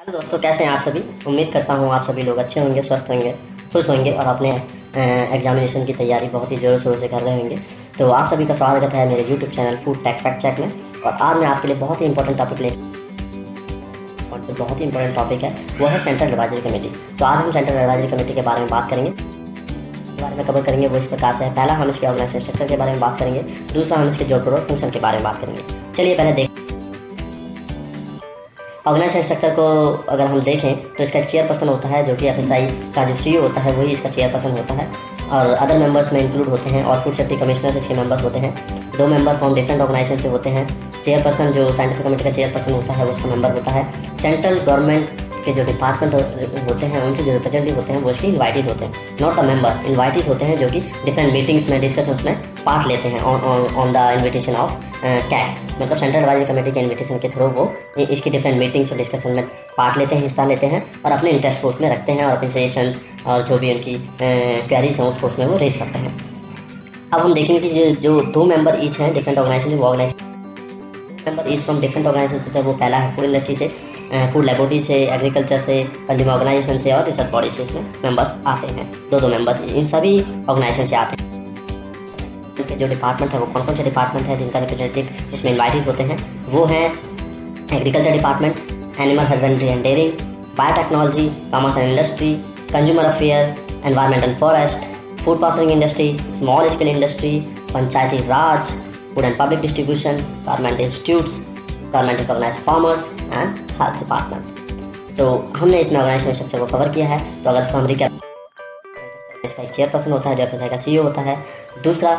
Hello दोस्तों, कैसे हैं आप सभी? उम्मीद करता हूँ आप सभी लोग अच्छे होंगे, स्वस्थ होंगे, खुश होंगे और अपने एग्जामिनेशन की तैयारी बहुत ही ज़ोर शोर से कर रहे होंगे। तो आप सभी का स्वागत है मेरे YouTube channel food tech fact check में और आज मैं आपके लिए बहुत ही इंपॉर्टेंट टॉपिक ले और जो बहुत ही इंपॉर्टेंट टॉपिक है, वो है सेंट्रल एडवाइजरी कमेटी तो आज हम सेंट्रल एडवाइजरी कमेटी के बारे में बात करेंगे। बारे में कवर करेंगे, वो इस प्रकार से है। पहला हम इसके ऑर्गेनाइजेशन स्ट्रक्चर के बारे में बात करेंगे, दूसरा हम इसके जॉब रोल फ़ंक्शन के बारे में बात करेंगे। चलिए पहले देख ऑर्गेनाइजेशन स्ट्रक्चर को अगर हम देखें तो इसका एक होता है, जो कि एफ़ का जो सी होता है, वही इसका चेयरपर्सन होता है। और अदर मेंबर्स में इंक्लूड होते हैं, और फ़ूड सेफ्टी कमिश्नर इसके मेंबर होते हैं। दो मेंबर डिफरेंट ऑर्गेनाइजेशन से होते हैं। चेयरपर्सन जो साइंटिफिक कमेटी का चेयरपर्सन होता है उसका मेंबर होता है। सेंट्रल गवर्नमेंट के जो डिपार्टमेंट होते हैं, उनसे जो रिप्रेजेंटेटिव होते हैं वो उसके इन्वाइटेड होते हैं। नॉट अ मेंबर इन्वाइटेड होते हैं जो कि डिफरेंट मीटिंग्स में डिस्कशंस में पार्ट लेते हैं ऑन द इन्विटेशन ऑफ़ कैट मतलब सेंट्रल एडवाइजरी कमेटी के इन्विटेशन के थ्रू वो इसकी डिफरेंट मीटिंग्स और डिस्कशन में पार्ट लेते हैं, हिस्सा लेते हैं और अपने इंटरेस्ट को उसमें रखते हैं और अपनी सजेशंस और जो भी उनकी क्वेरीज हैं उसको उसमें वो रेज करते हैं। अब हम देखेंगे कि जो दो मेंबर ईच हैं डिफरेंट ऑर्गेनाइजेशन वो organisation member each from different organisation होते हैं वो पहला है फ़ूड इंडस्ट्री से। फ़ूड लेबोरेटरी से एग्रीकल्चर से कंज्यूमर ऑर्गेनाइजेशन से और रिसर्च बॉडी से इसमें मेंबर्स आते हैं। दो दो मेंबर्स इन सभी ऑर्गेनाइजेशन से आते हैं। के जो डिपार्टमेंट है, वो कौन कौन से डिपार्टमेंट है, जिनका रिप्रेजेंटेटिव इसमें इन्वाइटीज होते हैं, वो हैं agriculture department animal husbandry and dairying biotechnology commerce and industry consumer affair environment and forest food processing industry small scale industry panchayati raj food and public distribution government institutes government recognise farmers and health department so हमने इसमें organisation structure को cover किया है। तो अगर उसको हम इसका एक चेयरपर्सन होता है, जो एफ़ का सी होता है। दूसरा,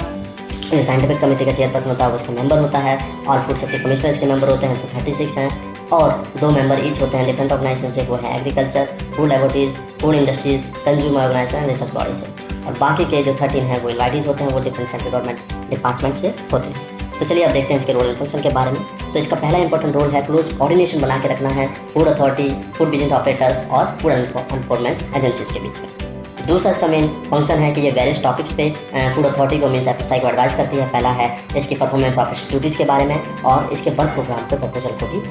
जो साइंटिफिक कमेटी का चेयरपर्सन होता है, वो उसका मेंबर होता है। और फ़ूड सेफ्टी कमिश्नर इसके मेंबर होते हैं तो थर्टी सिक्स हैं। और दो मेंबर ईच होते हैं डिफरेंट ऑर्गेनाइजेशन से। वो है agriculture food laboratories food industries consumer organisation research body से। और बाकी के जो थर्टीन हैं, वो इन्वाइटीज होते हैं, वो डिफरेंट सेंट्रल गवर्नमेंट डिपार्टमेंट से होते हैं। तो चलिए अब देखते हैं इसके रोल एंड फ़ंक्शन के बारे में। तो इसका पहला इंपॉर्टेंट रोल है क्लोज कोऑर्डिनेशन बना के रखना है food authority food business operators और फ़ूड एनफोर्समेंट एजेंसीज के बीच में। दूसरा इसका मेन फ़ंक्शन है कि ये वेरियस टॉपिक्स पे फ़ूड अथॉरिटी को मीन्स एफ़ को एडवाइस करती है। पहला है इसकी परफॉर्मेंस ऑफ़ ड्यूटीज़ के बारे में और इसके वर्क प्रोग्राम पे प्रपोजल को भी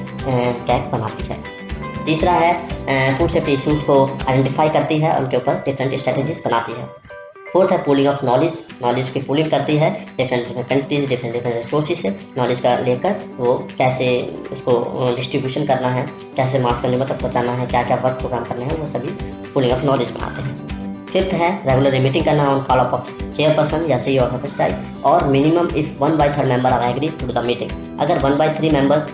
कैक बनाती है। तीसरा है फ़ूड सेफ्टी इशूज़ को आइडेंटिफाई करती है, उनके ऊपर डिफरेंट स्ट्रेटजीज बनाती है। फोर्थ है पूलिंग ऑफ़ नॉलेज नॉलेज की पूलिंग करती है different different countries different different resources से नॉलेज का लेकर वो कैसे उसको डिस्ट्रीब्यूशन करना है, कैसे मास कंज्यूमर तक पहुँचाना है क्या क्या वर्क प्रोग्राम करने हैं, वो सभी पूलिंग ऑफ़ नॉलेज बनाते हैं। फिफ्थ है रेगुलर मीटिंग करना ऑन कॉल ऑफ़ चेयरपर्सन या सी ऑफ़ एफ़ और minimum if one by third member are agree to the meeting अगर one by three members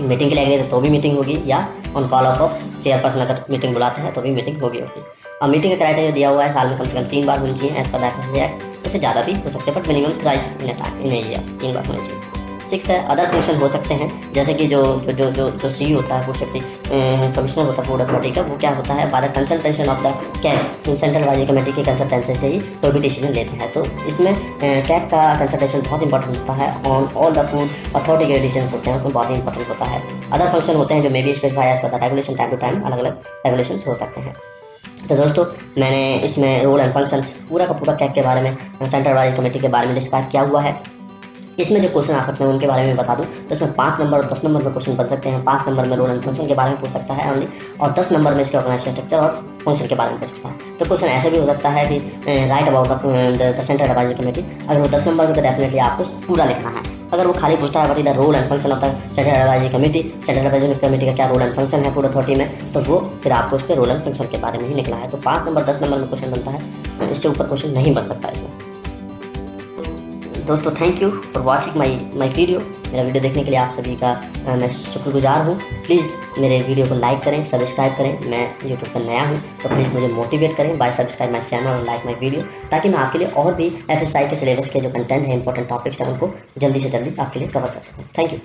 meeting के लिए एग्री तो भी मीटिंग होगी, या on call of of chairperson अगर मीटिंग बुलाते हैं तो भी मीटिंग होगी होगी मीटिंग का क्राइटेरिया दिया हुआ है साल में कम से कम तीन बार होनी चाहिए एज पर दैट एक्ट उससे ज़्यादा भी हो सकते हैं but minimum thrice in in year तीन बार होनी चाहिए। सिक्स है अदर फ़ंक्शन हो सकते हैं, जैसे कि जो जो जो जो जो सी होता है फ़ूड सेफ्टी कमिश्नर होता है फ़ूड अथॉरिटी का, वो क्या होता है by the consultation of the cat central advisory committee के कंसल्टेंसी से ही कोई भी डिसीज़न लेते हैं। तो इसमें कैट का कंसल्टेशन बहुत इंपॉर्टेंट होता है on all the food authority के डिसीज़न होते हैं उसमें बहुत ही इंपॉर्टेंट होता है। अदर फ़ंक्शन होते हैं, जो may be specify as per regulation time to time अलग अलग रेगुलेशन हो सकते हैं। तो दोस्तों, मैंने इसमें रोल एंड फ़ंक्शंस पूरा का पूरा कैक के बारे में सेंट्रल वाइज कमेटी के बारे में डिस्कस किया हुआ है। इसमें जो क्वेश्चन आ सकते हैं, उनके बारे में बता दूँ। तो इसमें पाँच नंबर और दस नंबर में क्वेश्चन बन सकते हैं। पाँच नंबर में रोल एंड फ़ंक्शन के बारे में पूछ सकता है ओनली और दस नंबर में इसके ऑर्गेनाइजेशन स्ट्रक्चर और फ़ंक्शन के बारे में पूछ सकता है। तो क्वेश्चन ऐसे भी हो सकता है कि right about the central advisory committee अगर वो दस नंबर में तो डेफिनेटली आपको पूरा लिखना है। अगर वो खाली पूछता है but role and function of है central advisory committee central advisory committee का क्या रोल एंड फ़ंक्शन है फ़ूड अथॉरिटी में? तो वो फिर आपको उसके रोल एंड फ़ंक्शन के बारे में ही निकला है। तो पाँच नंबर, दस नंबर में क्वेश्चन बनता है। इससे ऊपर क्वेश्चन नहीं बन सकता इसमें। दोस्तों thank you for watching my my video मेरा वीडियो देखने के लिए आप सभी का मैं शुक्रगुजार हूँ। प्लीज़ मेरे वीडियो को लाइक करें सब्सक्राइब करें। मैं यूट्यूब पर नया हूँ तो प्लीज़ मुझे मोटिवेट करें बाय सब्सक्राइब माई चैनल और लाइक माई वीडियो ताकि मैं आपके लिए और भी एफ़ के सिलेबस के जो कंटेंट है इंपॉर्टेंट टॉपिक्स हैं, उनको जल्दी से जल्दी आपके लिए कवर कर सकूँ। Thank you